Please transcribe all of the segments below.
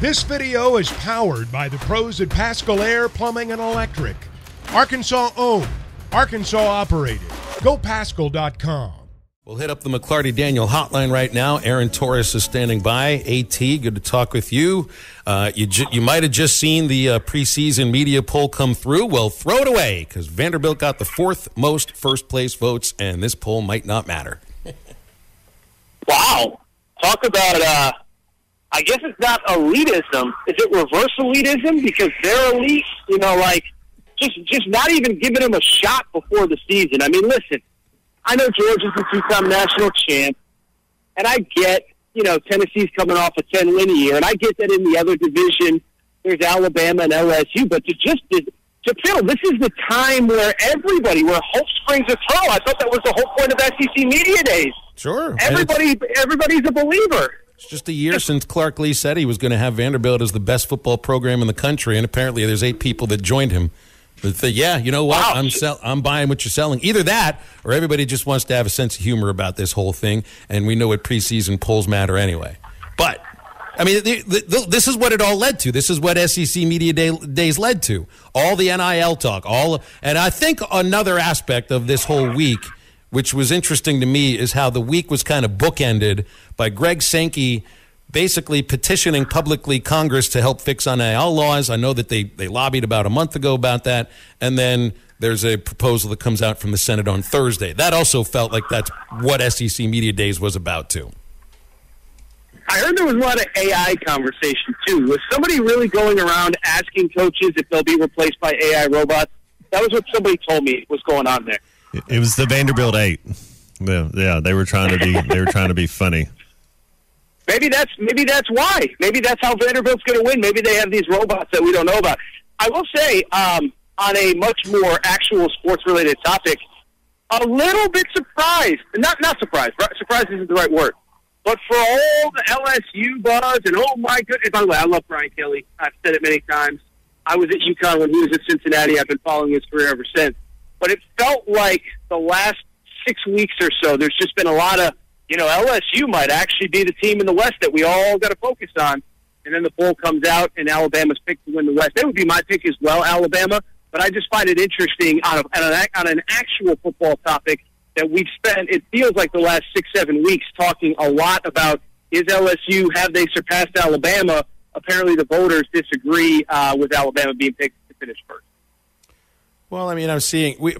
This video is powered by the pros at Paschal Air Plumbing and Electric. Arkansas owned, Arkansas operated. GoPaschal.com. We'll hit up the McLarty Daniel hotline right now. Aaron Torres is standing by. At, good to talk with you. Uh, you ju- you might have just seen the uh, preseason media poll come through. Well, throw it away because Vanderbilt got the fourth most first place votes, and this poll might not matter. Wow. Talk about, uh, I guess it's not elitism. Is it reverse elitism? Because they're elite, you know, like just, just not even giving them a shot before the season. I mean, listen, I know Georgia's a two-time national champ, and I get, you know, Tennessee's coming off a 10-win year, and I get that in the other division there's Alabama and LSU, but to just to feel this is the time where everybody, where hope springs eternal. I thought that was the whole point of SEC media days. Sure, everybody, everybody's a believer. It's just a year since Clark Lea said he was going to have Vanderbilt as the best football program in the country, and apparently there's eight people that joined him. But the, yeah, you know what? Wow. I'm sell- I'm buying what you're selling. Either that, or everybody just wants to have a sense of humor about this whole thing, and we know what preseason polls matter anyway. But I mean, the, the, this is what it all led to. This is what SEC Media Day, Days led to. All the NIL talk, all, and I think another aspect of this whole week, which was interesting to me, is how the week was kind of bookended by Greg Sankey basically petitioning publicly Congress to help fix NIL laws. I know that they, they lobbied about a month ago about that. And then there's a proposal that comes out from the Senate on Thursday. That also felt like that's what SEC Media Days was about, too. I heard there was a lot of AI conversation, too. Was somebody really going around asking coaches if they'll be replaced by AI robots? That was what somebody told me was going on there. It was the Vanderbilt Eight. Yeah, yeah, they were trying to be they were trying to be funny. Maybe that's maybe that's why. Maybe that's how Vanderbilt's going to win. Maybe they have these robots that we don't know about. I will say, um, on a much more actual sports related topic, a little bit surprised. Not not surprised. Surprised isn't the right word. But for all the LSU buzz and oh my goodness, by the way, I love Brian Kelly. I've said it many times. I was at UConn when he was at Cincinnati. I've been following his career ever since. But it felt like the last six weeks or so, there's just been a lot of you know, LSU might actually be the team in the West that we all got to focus on. And then the poll comes out, and Alabama's picked to win the West. That would be my pick as well, Alabama. But I just find it interesting on, a, on, an, on an actual football topic that we've spent, it feels like the last six, seven weeks talking a lot about is LSU, have they surpassed Alabama? Apparently the voters disagree uh, with Alabama being picked to finish first. Well, I mean, I'm seeing we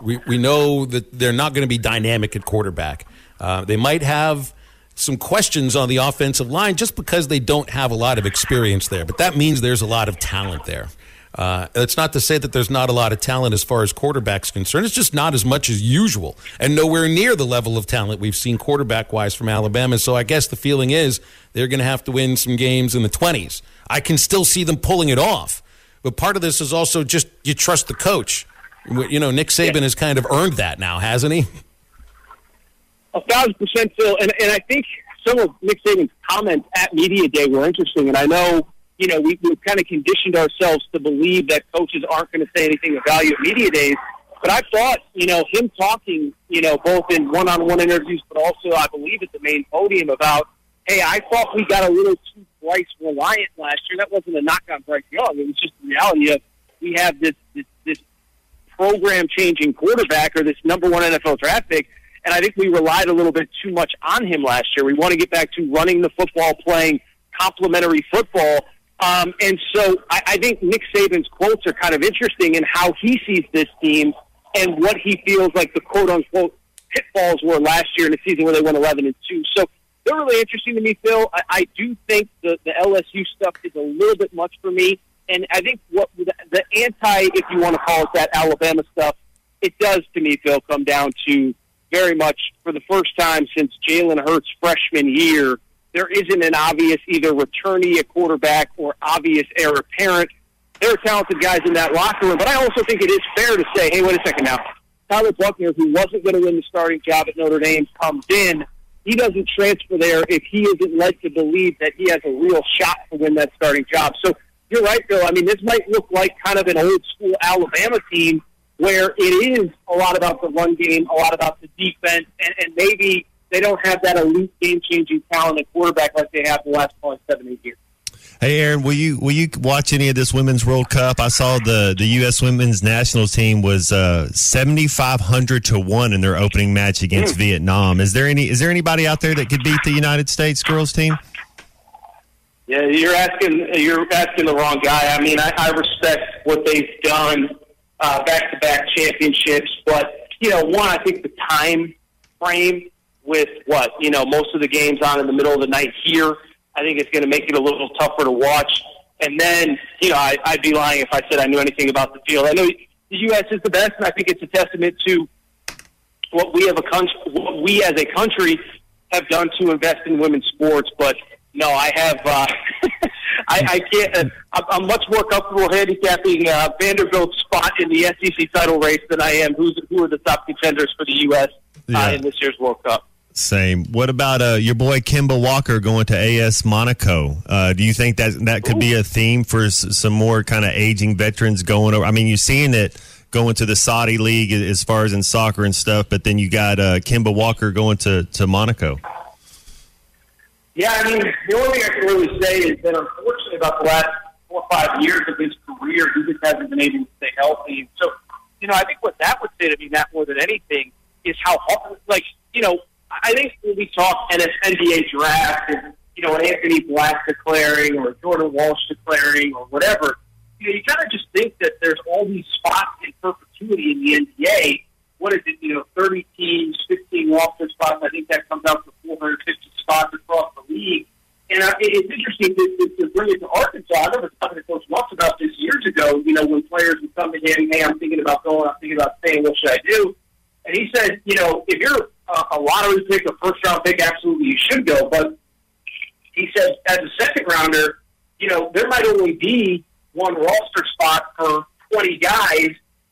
we, we know that they're not going to be dynamic at quarterback. Uh, they might have some questions on the offensive line just because they don't have a lot of experience there, but that means there's a lot of talent there. Uh, it's not to say that there's not a lot of talent as far as quarterbacks concerned. It's just not as much as usual, and nowhere near the level of talent we've seen quarterback wise from Alabama. So I guess the feeling is they're going to have to win some games in the 20s. I can still see them pulling it off, but part of this is also just you trust the coach. You know, Nick Saban yeah. has kind of earned that now, hasn't he? A thousand percent, Phil. And, and I think some of Nick Saban's comments at Media Day were interesting. And I know, you know, we, we've kind of conditioned ourselves to believe that coaches aren't going to say anything of value at Media Days. But I thought, you know, him talking, you know, both in one-on-one interviews, but also, I believe, at the main podium about, hey, I thought we got a little too Bryce reliant last year. That wasn't a knock on Bryce Young. It was just the reality of we have this this, this program-changing quarterback or this number one NFL draft pick and I think we relied a little bit too much on him last year. We want to get back to running the football, playing complementary football. Um, and so I, I think Nick Saban's quotes are kind of interesting in how he sees this team and what he feels like the quote unquote pitfalls were last year in the season where they went 11 and 2. So they're really interesting to me, Phil. I, I do think the, the LSU stuff is a little bit much for me. And I think what the, the anti, if you want to call it that, Alabama stuff, it does to me, Phil, come down to very much for the first time since Jalen Hurts' freshman year, there isn't an obvious either returnee at quarterback or obvious heir apparent. There are talented guys in that locker room, but I also think it is fair to say, hey, wait a second now. Tyler Buchner, who wasn't going to win the starting job at Notre Dame, comes in. He doesn't transfer there if he isn't led to believe that he has a real shot to win that starting job. So you're right, Bill. I mean, this might look like kind of an old school Alabama team where it is a lot about the run game, a lot about the defense, and, and maybe they don't have that elite game changing talent at quarterback like they have the last seven, eight years. Hey, Aaron, will you will you watch any of this Women's World Cup? I saw the the U.S. Women's National Team was uh, seventy five hundred to one in their opening match against Vietnam. Is there any is there anybody out there that could beat the United States girls team? Yeah, you're asking you're asking the wrong guy. I mean, I, I respect what they've done back to back championships, but you know, one, I think the time frame with what you know most of the games on in the middle of the night here, I think it's going to make it a little tougher to watch. And then, you know, I, I'd be lying if I said I knew anything about the field. I know the U.S. is the best, and I think it's a testament to what we have a country, what we as a country have done to invest in women's sports. But no, I have. Uh, I, I can't. Uh, I'm- I'm much more comfortable handicapping uh, Vanderbilt's spot in the SEC title race than I am who's who are the top contenders for the U.S. Yeah. Uh, in this year's World Cup. Same. What about uh, your boy Kemba Walker going to AS Monaco? Uh, do you think that that could be a theme for s- some more kind of aging veterans going over? I mean, you're seeing it going to the Saudi league as far as in soccer and stuff, but then you got uh, Kemba Walker going to, to Monaco. Yeah, I mean, the only thing I can really say is that unfortunately, about the last four or five years of his career, he just hasn't been able to stay healthy. So, you know, I think what that would say to me, Matt, more than anything, is how like, you know, I think when we talk NS NBA draft and, you know, Anthony Black declaring or Jordan Walsh declaring or whatever, you know, you kind of just think that there's all these spots in perpetuity in the NBA. What is it, you know, 30 teams, 15 roster spots. I think that comes out to 450 spots across the league. And uh, it- it's interesting to, to, to bring it to Arkansas. I remember talking to Coach Lutz about this years ago, you know, when players would come to him, hey, I'm thinking about going, I'm thinking about staying, what should I do? And he said, you know, if you're lottery pick, a first round pick, absolutely you should go. But he said, as a second rounder, you know, there might only be one roster spot for 20 guys.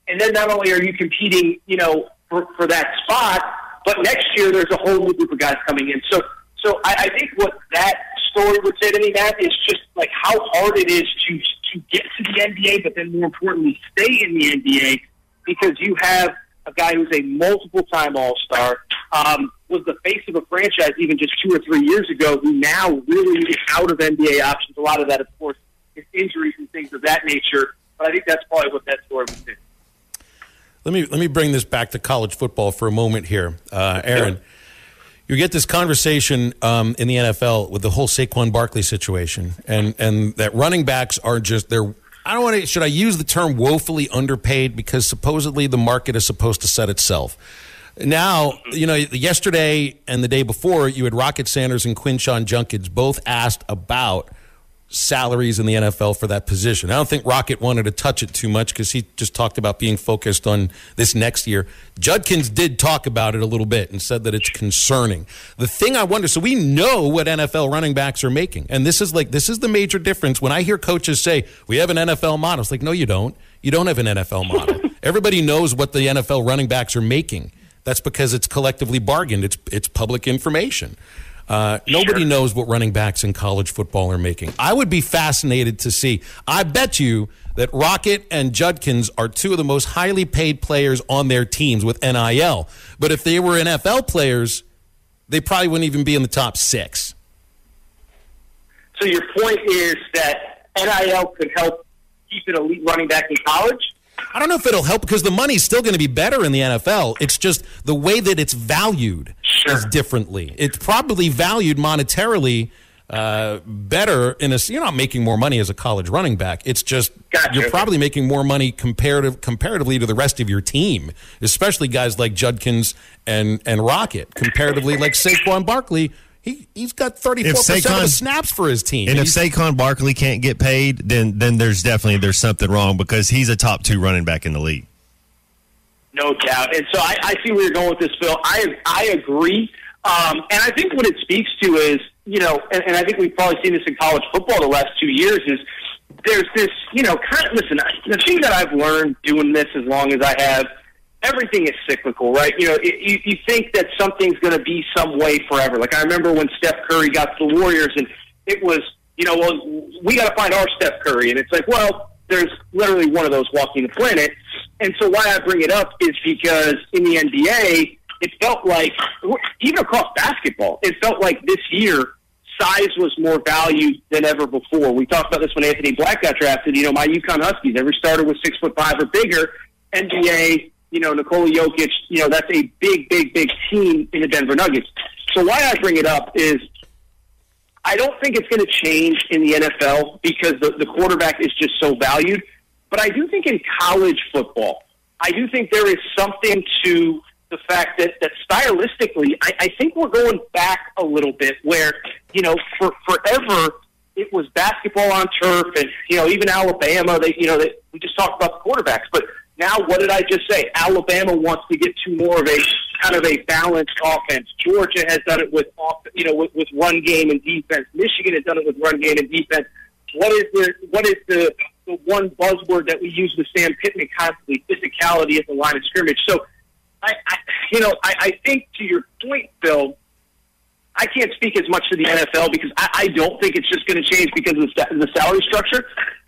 And then not only are you competing, you know, for, for that spot, but next year there's a whole new group of guys coming in. So, so I, I think what that story would say to me, Matt, is just like how hard it is to to get to the NBA, but then more importantly, stay in the NBA because you have a guy who's a multiple time All Star, um, was the face of a franchise even just two or three years ago, who now really is out of NBA options. A lot of that, of course, is injuries and things of that nature. But I think that's probably what that story would say. Let me let me bring this back to college football for a moment here, uh, Aaron. You get this conversation um, in the NFL with the whole Saquon Barkley situation, and and that running backs are just they're. I don't want to. Should I use the term woefully underpaid because supposedly the market is supposed to set itself. Now, you know, yesterday and the day before, you had Rocket Sanders and Quinshon Judkins both asked about salaries in the NFL for that position. I don't think Rocket wanted to touch it too much because he just talked about being focused on this next year. Judkins did talk about it a little bit and said that it's concerning. The thing I wonder, so we know what NFL running backs are making, and this is like this is the major difference. When I hear coaches say we have an NFL model, it's like no, you don't. You don't have an NFL model. Everybody knows what the NFL running backs are making. That's because it's collectively bargained. It's it's public information. Uh, Nobody knows what running backs in college football are making. I would be fascinated to see. I bet you that Rocket and Judkins are two of the most highly paid players on their teams with NIL. But if they were NFL players, they probably wouldn't even be in the top six. So your point is that NIL could help keep an elite running back in college? I don't know if it'll help because the money's still going to be better in the NFL. It's just the way that it's valued Sure. is differently. It's probably valued monetarily uh, better in a. You're not making more money as a college running back. It's just Gotcha. you're probably making more money comparative comparatively to the rest of your team, especially guys like Judkins and and Rocket. Comparatively, like Saquon Barkley. He, he's got 34% of the snaps for his team. And if he's- Saquon Barkley can't get paid, then then there's definitely there's something wrong because he's a top two running back in the league. No doubt. And so I, I see where you're going with this, Phil. I I agree. Um, and I think what it speaks to is, you know, and, and I think we've probably seen this in college football the last two years is there's this, you know, kind of, listen, the thing that I've learned doing this as long as I have, everything is cyclical, right? You know, it, you, you think that something's going to be some way forever. Like I remember when Steph Curry got to the Warriors and it was, you know, well, we got to find our Steph Curry. And it's like, well, there's literally one of those walking the planet. And so why I bring it up is because in the NBA, it felt like, even across basketball, it felt like this year size was more valued than ever before. We talked about this when Anthony Black got drafted. You know, my UConn Huskies, every starter was six foot five or bigger. NBA, you know, Nikola Jokic, you know, that's a big, big, big team in the Denver Nuggets. So why I bring it up is I don't think it's going to change in the NFL because the, the quarterback is just so valued. But I do think in college football, I do think there is something to the fact that, that stylistically, I, I think we're going back a little bit where, you know, for forever it was basketball on turf and, you know, even Alabama, they, you know, they, we just talked about the quarterbacks. But now what did I just say? Alabama wants to get to more of a kind of a balanced offense. Georgia has done it with, off, you know, with, with run game and defense. Michigan has done it with run game and defense. What is the, what is the, the one buzzword that we use with Sam Pittman constantly? Physicality at the line of scrimmage. So, I, I you know, I, I think to your point, Bill, I can't speak as much to the NFL because I, I don't think it's just going to change because of the, the salary structure.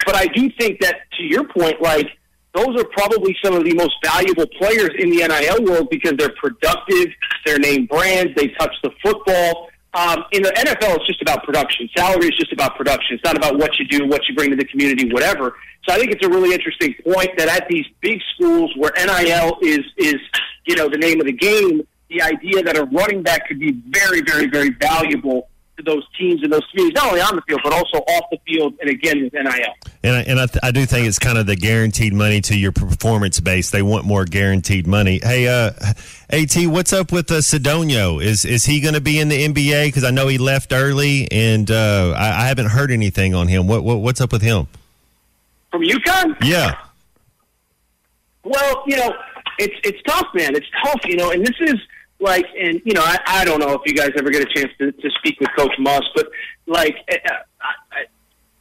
But I do think that, to your point, like those are probably some of the most valuable players in the NIL world because they're productive, they're name brands, they touch the football. Um, in the NFL, it's just about production. Salary is just about production. It's not about what you do, what you bring to the community, whatever. So I think it's a really interesting point that at these big schools where NIL is is you know the name of the game, the idea that a running back could be very, very, very valuable to those teams and those communities, not only on the field but also off the field, and again with NIL. And I, and I, th- I do think it's kind of the guaranteed money to your performance base. They want more guaranteed money. Hey, uh, At, what's up with uh, Cedonio? Is is he going to be in the NBA? Because I know he left early, and uh, I, I haven't heard anything on him. What, what what's up with him? From UConn? Yeah. Well, you know, it's it's tough, man. It's tough, you know, and this is like, and you know, I, I don't know if you guys ever get a chance to, to speak with Coach Muss, but like, eh, eh, I, I,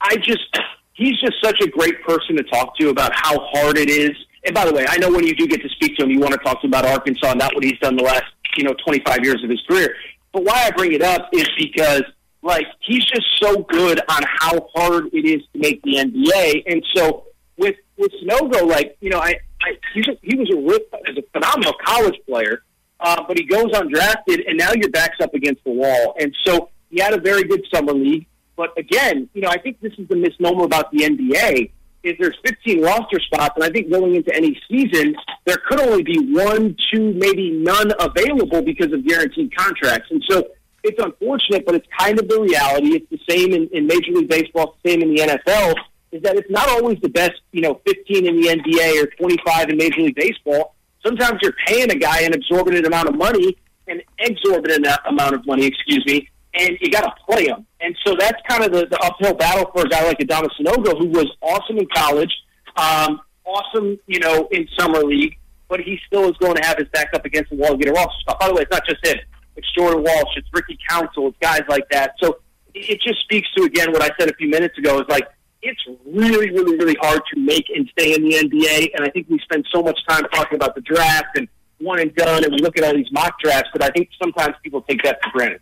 I just, he's just such a great person to talk to about how hard it is. And by the way, I know when you do get to speak to him, you want to talk to him about Arkansas, not what he's done the last, you know, 25 years of his career. But why I bring it up is because, like, he's just so good on how hard it is to make the NBA. And so with with Sanogo, like, you know, I, I he's a, he was a, a phenomenal college player uh, but he goes undrafted, and now your back's up against the wall. And so he had a very good summer league. But again, you know, I think this is the misnomer about the NBA is there's 15 roster spots, and I think going into any season, there could only be one, two, maybe none available because of guaranteed contracts. And so it's unfortunate, but it's kind of the reality. It's the same in, in Major League Baseball, it's the same in the NFL, is that it's not always the best, you know, 15 in the NBA or 25 in Major League Baseball sometimes you're paying a guy an exorbitant amount of money, an exorbitant amount of money, excuse me, and you got to play him. And so that's kind of the, the uphill battle for a guy like Adama Sanogo, who was awesome in college, um, awesome, you know, in summer league, but he still is going to have his back up against the wall and get a roster spot. By the way, it's not just him. It's Jordan Walsh, it's Ricky Council, it's guys like that. So it just speaks to, again, what I said a few minutes ago is like, it's really, really, really hard to make and stay in the NBA. And I think we spend so much time talking about the draft and one and done, and we look at all these mock drafts that I think sometimes people take that for granted.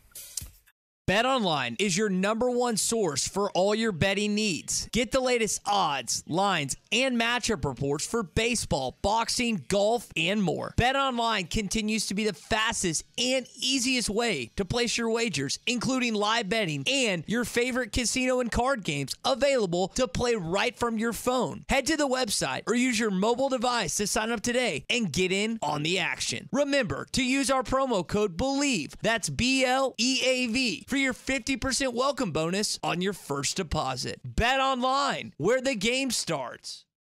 BetOnline is your number one source for all your betting needs. Get the latest odds, lines, and matchup reports for baseball, boxing, golf, and more. BetOnline continues to be the fastest and easiest way to place your wagers, including live betting and your favorite casino and card games available to play right from your phone. Head to the website or use your mobile device to sign up today and get in on the action. Remember to use our promo code BELIEVE. That's B L E A V for your 50% welcome bonus on your first deposit. Bet online, where the game starts.